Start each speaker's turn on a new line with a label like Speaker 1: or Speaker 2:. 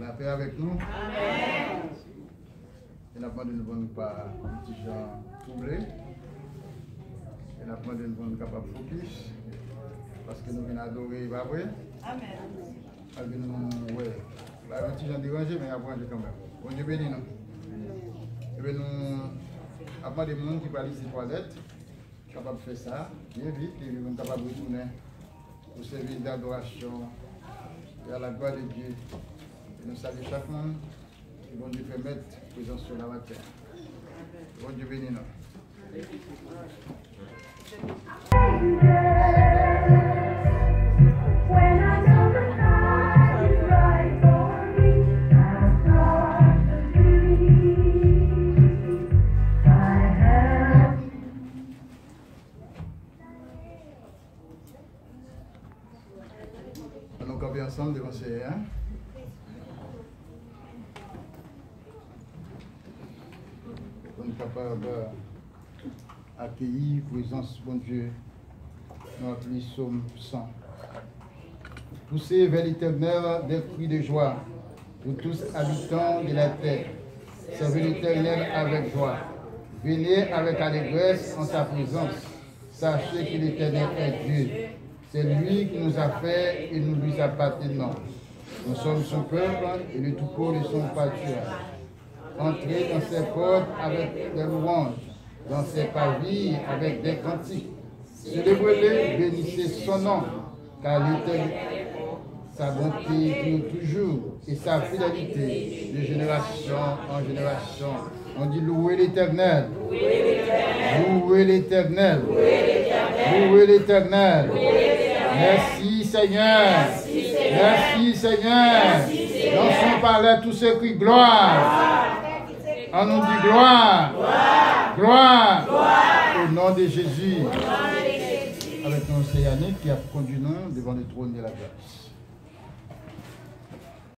Speaker 1: La paix avec nous. Amen. Et la bande nous ne pas petit gens troublés. Et la bande nous ne capable focus. Parce que nous venons adorer, pas vrai? Amen. Parce que nous, ouais. La petite gens dérangés, mais après, quand même. Bon Dieu béni nous. Et bien nous, avant des gens qui parlent ici toilettes, capables de faire ça, bien vite, et nous sommes capables de retourner au service d'adoration. Et à la gloire de Dieu. Et nous saluons chaque monde qui vont Dieu permettre présence sur la terre. Bon Dieu béni Ensemble devant ces hein? On capable d'accueillir présence, bon Dieu, dans notre psaume 100. Poussez vers l'éternel des cris de joie, vous tous habitants de la terre. Servez l'éternel avec joie. Venez avec allégresse en sa présence. Sachez que l'éternel est Dieu. C'est lui qui nous a fait et nous lui appartenons. Nous sommes son peuple et le troupeau de son pâturage. Entrez dans ses portes avec des louanges, dans ses pavilles avec des cantiques. Célébrez-le, bénissez son nom, car l'éternel, sa bonté dure toujours et sa fidélité de génération en génération. On dit louer l'éternel. Louer l'éternel. Louer l'éternel. Merci Seigneur. Merci Seigneur. Dans son palais, tous ceux qui gloire. On nous dit gloire. Gloire. Au nom de Jésus. Avec nous, c'est Yannick qui a conduit nous devant le trône de la grâce.